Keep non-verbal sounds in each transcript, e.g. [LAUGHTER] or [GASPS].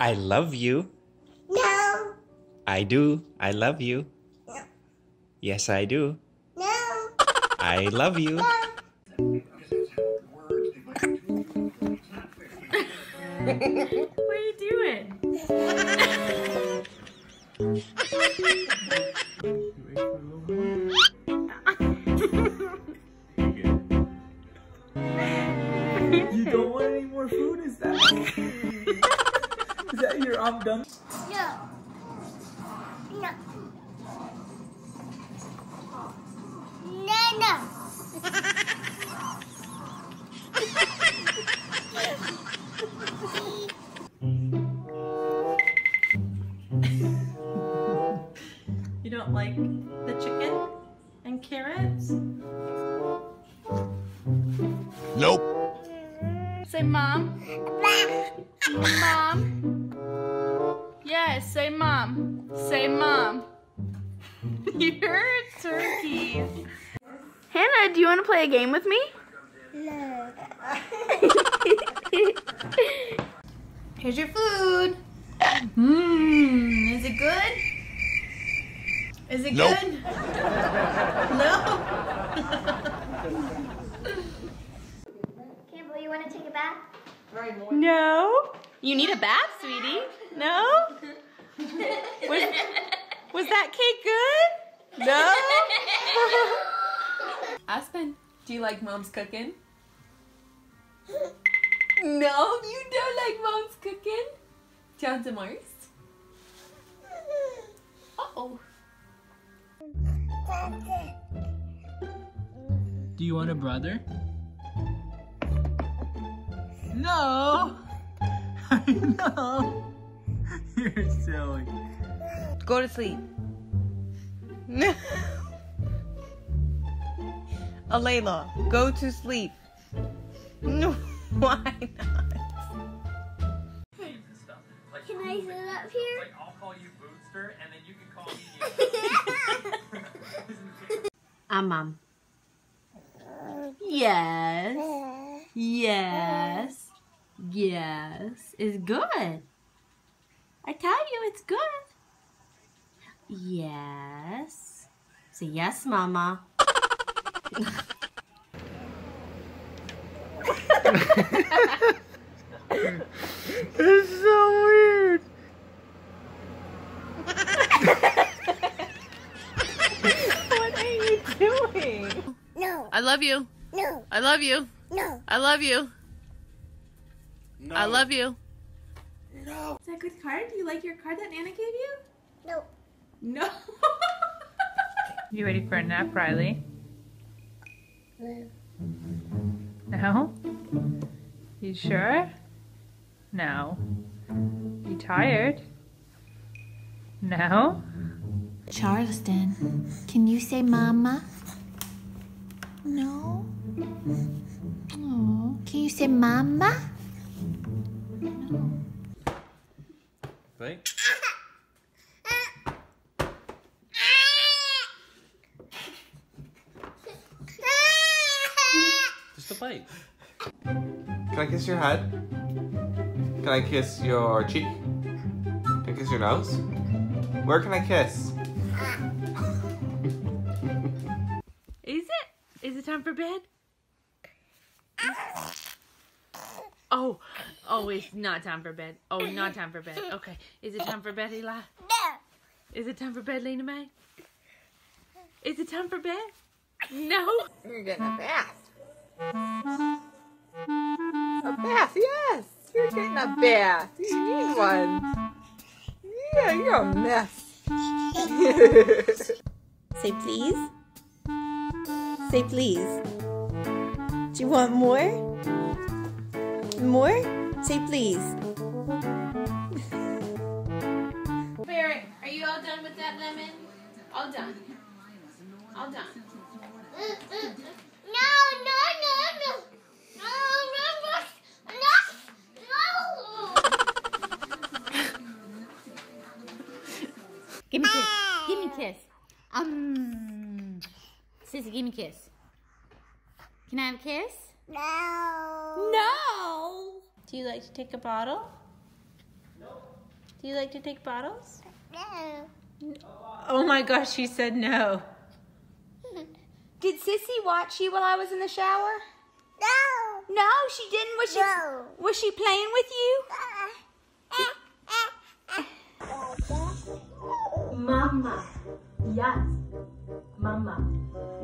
I love you. No. I do. I love you. No. Yes, I do. No. I love you. What are you doing? [LAUGHS] your No. No. No, no. You don't like the chicken and carrots? Nope. Say mom. [LAUGHS] Mom. Yes, say mom. Say mom. [LAUGHS] You're a turkey. Hannah, do you want to play a game with me? No. [LAUGHS] Here's your food. Mmm, is it good? Is it Nope. good? no. [LAUGHS] Campbell, you want to take a bath? No. You need a bath, sweetie. No? Was, was that cake good? No? [LAUGHS] Aspen, do you like mom's cooking? No, you don't like mom's cooking? Want some? Uh-oh. Do you want a brother? No! [LAUGHS] I know! You're silly. Go to sleep. [LAUGHS] Alayla, go to sleep. No, [LAUGHS] why not? Can I sit up here? I'll call you Booster and then you can call me [LAUGHS] I'm mom. Yes. Yes. Yes. It's good. I tell you, it's good. Yes. Say yes, mama. It's so weird. What are you doing? No. I love you. No. I love you. No. I love you. No. I love you. No. Is that a good card? Do you like your card that Nana gave you? No. No. [LAUGHS] You ready for a nap, Riley? No? No? You sure? No. You tired? No? Charleston, can you say mama? No? Oh, can you say mama? Just a bite. Can I kiss your head? Can I kiss your cheek? Can I kiss your nose? Where can I kiss? Oh, it's not time for bed. Oh, not time for bed. Okay. Is it time for bed, Eli? No. Is it time for bed, Lena May? Is it time for bed? No. You're getting a bath. A bath, yes. You're getting a bath. You need one. Yeah, you're a mess. [LAUGHS] Say please. Say please. Do you want more? More? Say please. Barrett, are you all done with that lemon? All done. All done. No, no, no, no. No, no, no. No. Give me a kiss. Give me a kiss. Um, Sissy, give me a kiss. Can I have a kiss? No. No. Do you like to take a bottle? No. Do you like to take bottles? No. Oh my gosh, she said no. [LAUGHS] Did Sissy watch you while I was in the shower? No. No, she didn't. Was she? No. Was she playing with you? [LAUGHS] Mama. Yes. Mama.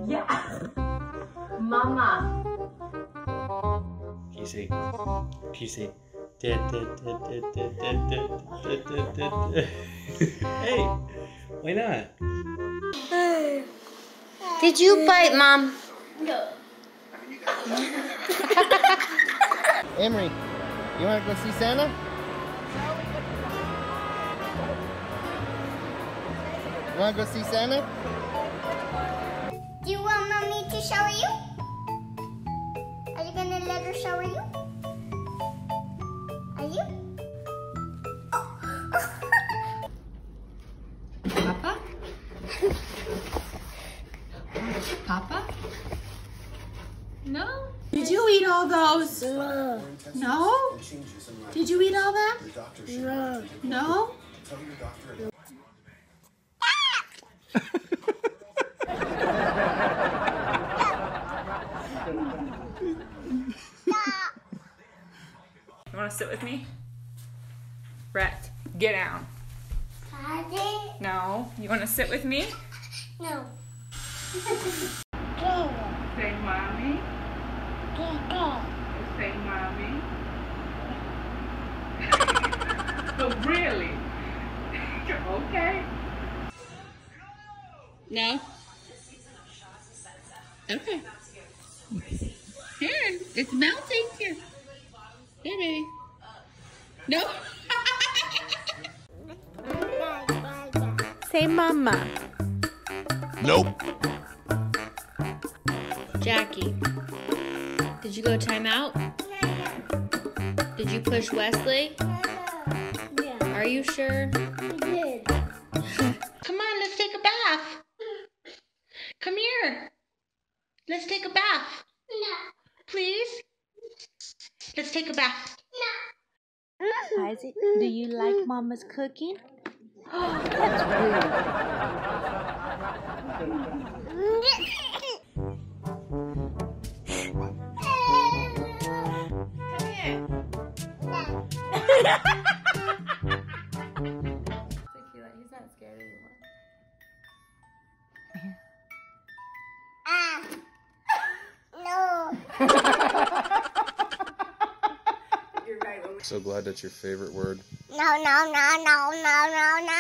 Yes. Mama. Kissy. Kissy. Hey, why not? Did you bite, Mom? No. Emery, you want to go see Santa? You want to go see Santa? Do you want Mommy to show you? No? Did you eat all those? No. Did you eat all that? No. No. [LAUGHS] You want to sit with me? Rhett, get down. Daddy? No. You want to sit with me? No. [LAUGHS] Say mommy. Say mommy. oh, really? [LAUGHS] okay. No. Okay. Here, it's melting. Here. Here, baby. No. Say mama. Nope. Jackie, did you go timeout? Did you push Wesley? Yeah, Are you sure? I did. Come on, let's take a bath. Come here. Let's take a bath. No. Please. Let's take a bath. No. Isaac, do you like Mama's cooking? [GASPS] [GASPS] [LAUGHS] [LAUGHS] He's not scared anymore. Ah. No. So glad that's your favorite word. No, no, no. No, no, no, no.